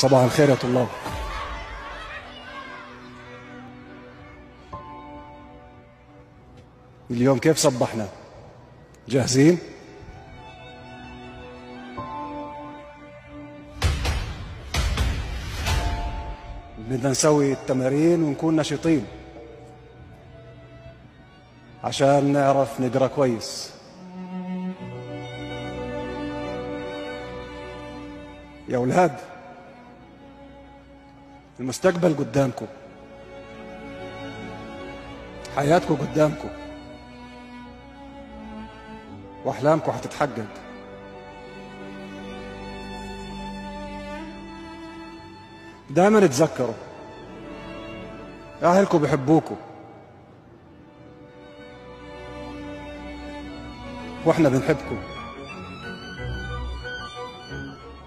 صباح الخير يا طلاب. اليوم كيف صبحنا؟ جاهزين؟ بدنا نسوي التمارين ونكون نشيطين عشان نعرف نقرأ كويس. يا أولاد المستقبل قدامكم. حياتكم قدامكم. وأحلامكم هتتحقق دائما تذكروا أهلكم بيحبوكم. وإحنا بنحبكم.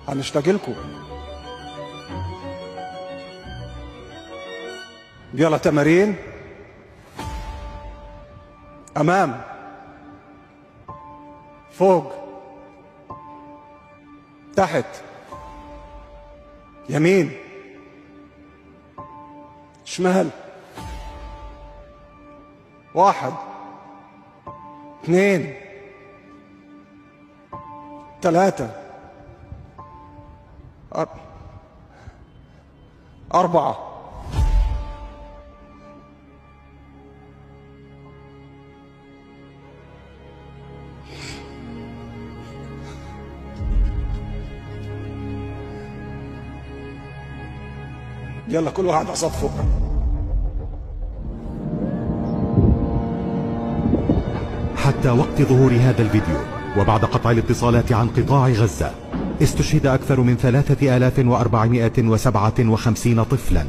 هنشتاق لكم. يلا تمارين. أمام. فوق. تحت. يمين. شمال. واحد. اثنين. ثلاثة. أر- أربعة. يلا كل واحد على صفه. حتى وقت ظهور هذا الفيديو وبعد قطع الاتصالات عن قطاع غزة استشهد أكثر من 3457 طفلا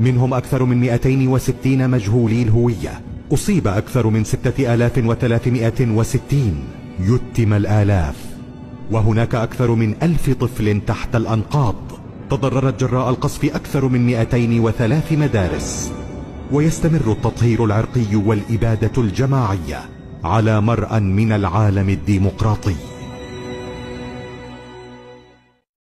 منهم أكثر من 260 مجهولي الهوية. أصيب أكثر من 6360 يتم الآلاف. وهناك أكثر من ألف طفل تحت الأنقاض. تضررت جراء القصف أكثر من 203 مدارس. ويستمر التطهير العرقي والإبادة الجماعية على مرأى من العالم الديمقراطي.